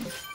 you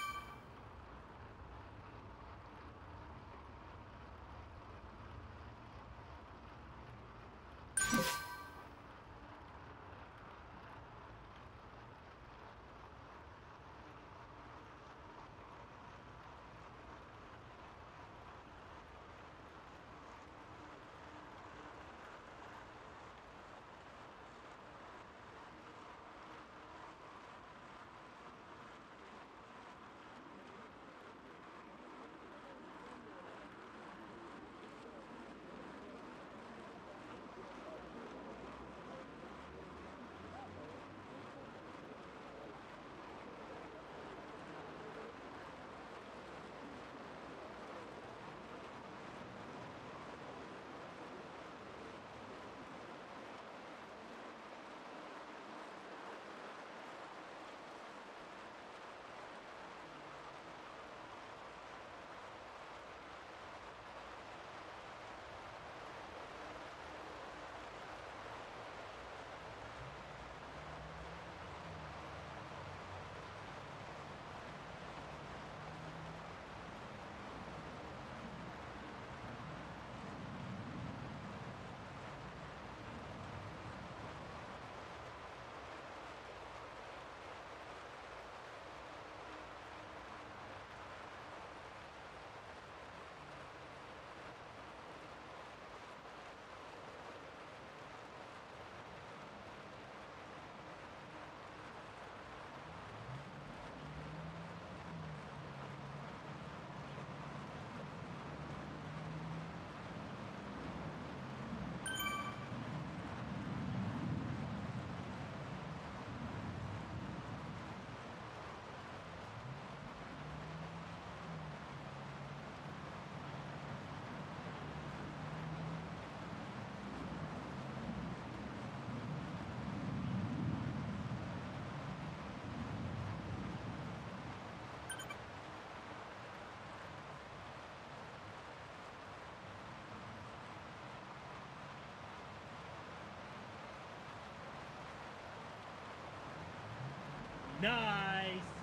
Nice.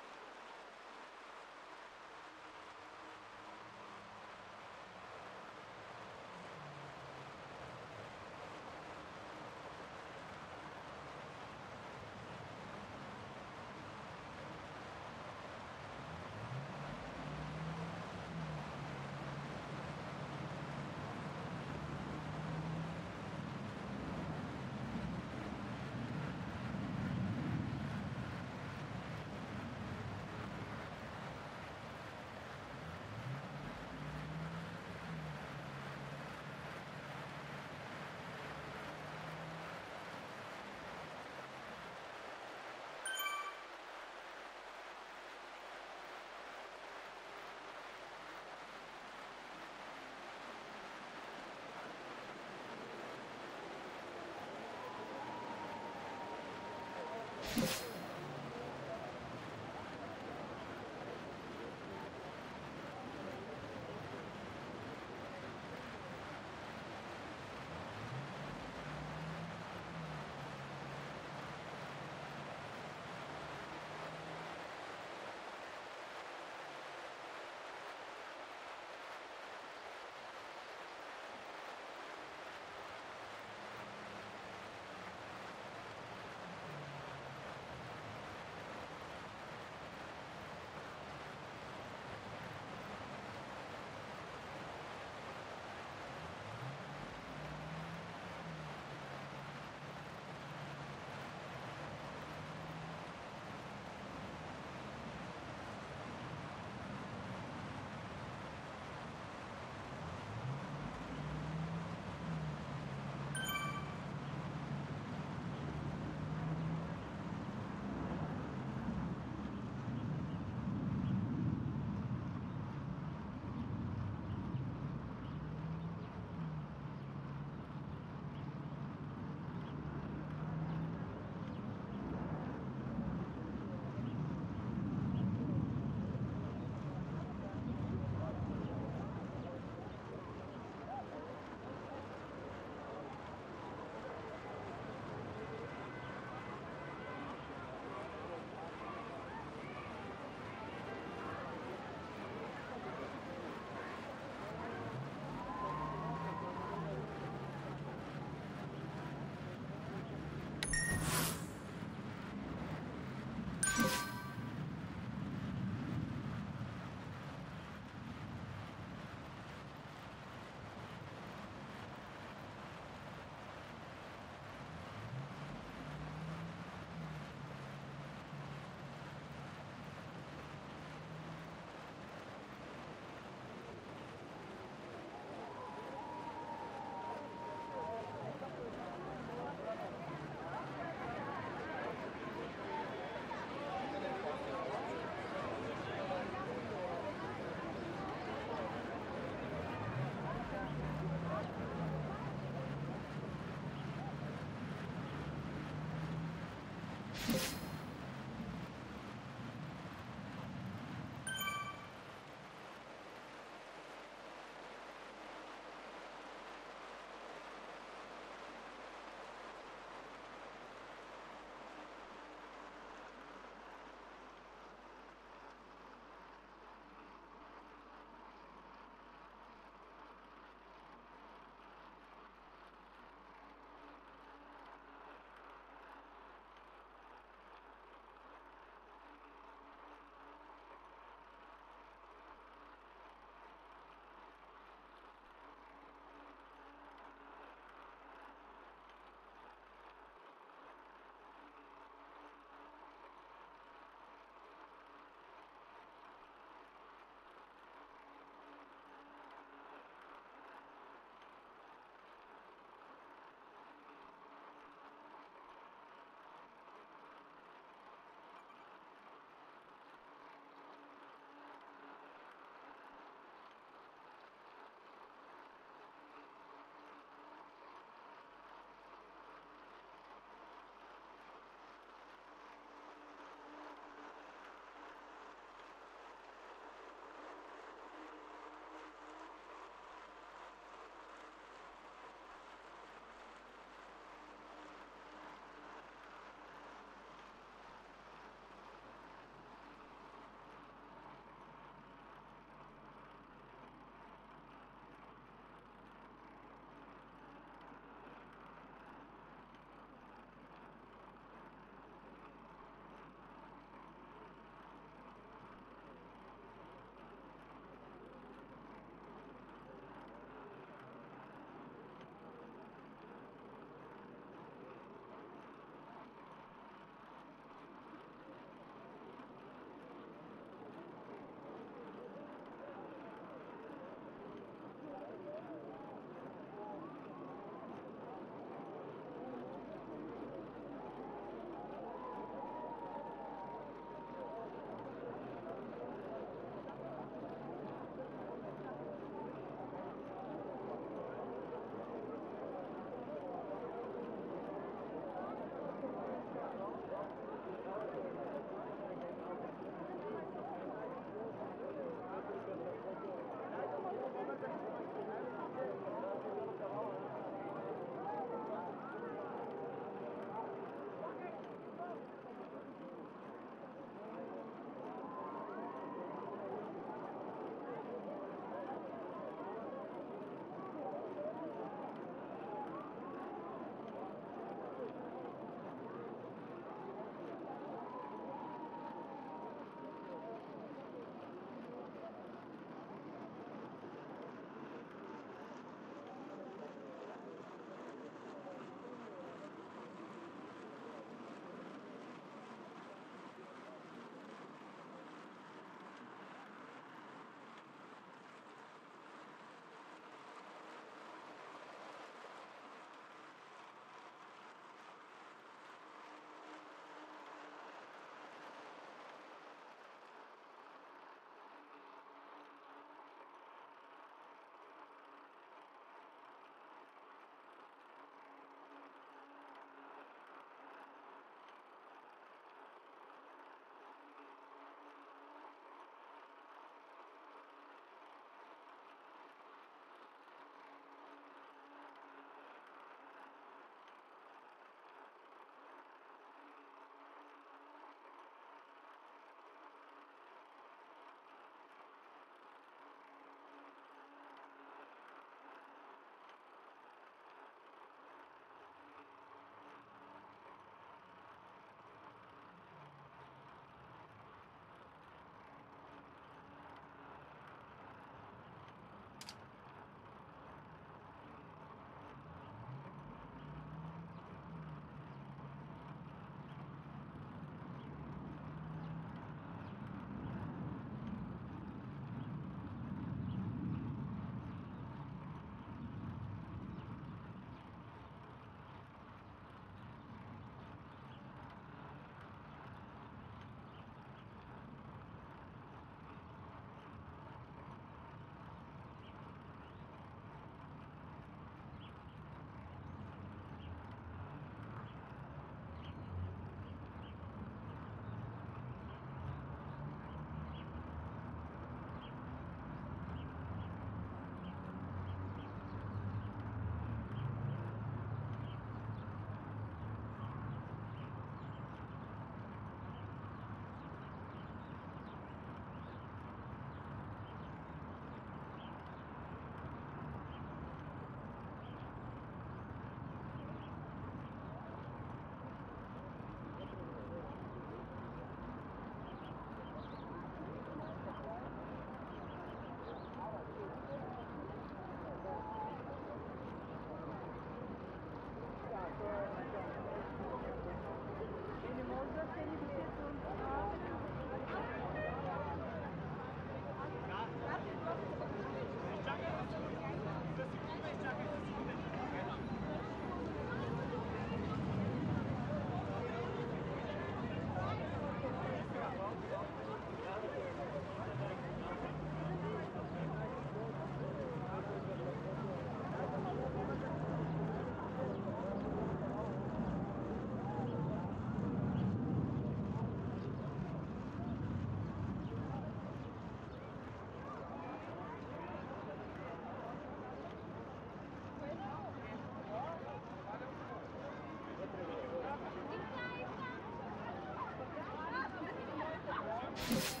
you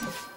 Bueno.